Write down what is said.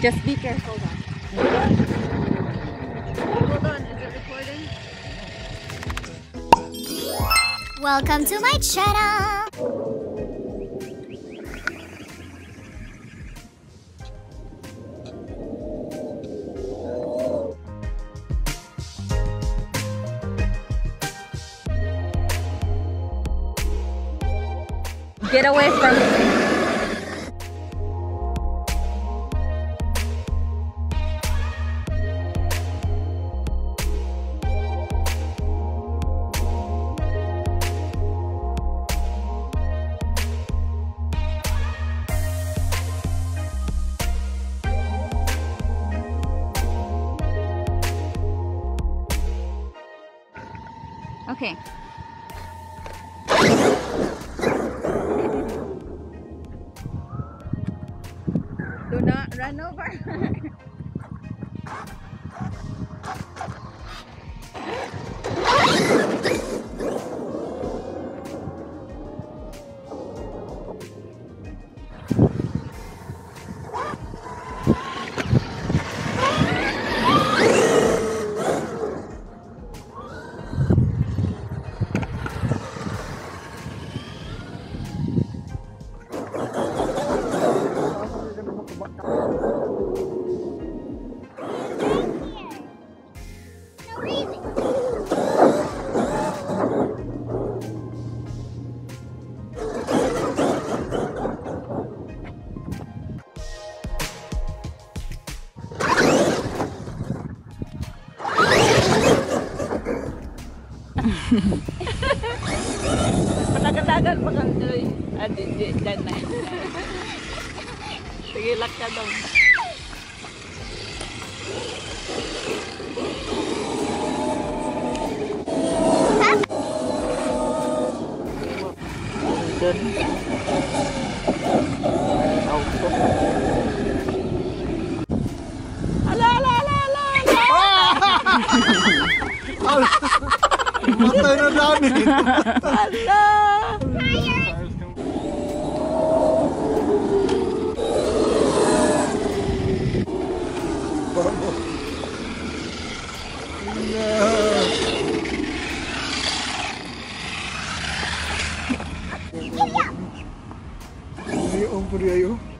Just be careful. Hold on, is it recording? Welcome to my channel! Get away from Okay. Do not run over. Patagadagan pa kang Joy. Ah, di, di, dyan na. Sige, lak ka daw. Doon. Auto. Ala, ala, ala, ala, ala! Matay na namin. Ala! Manipur आई हो।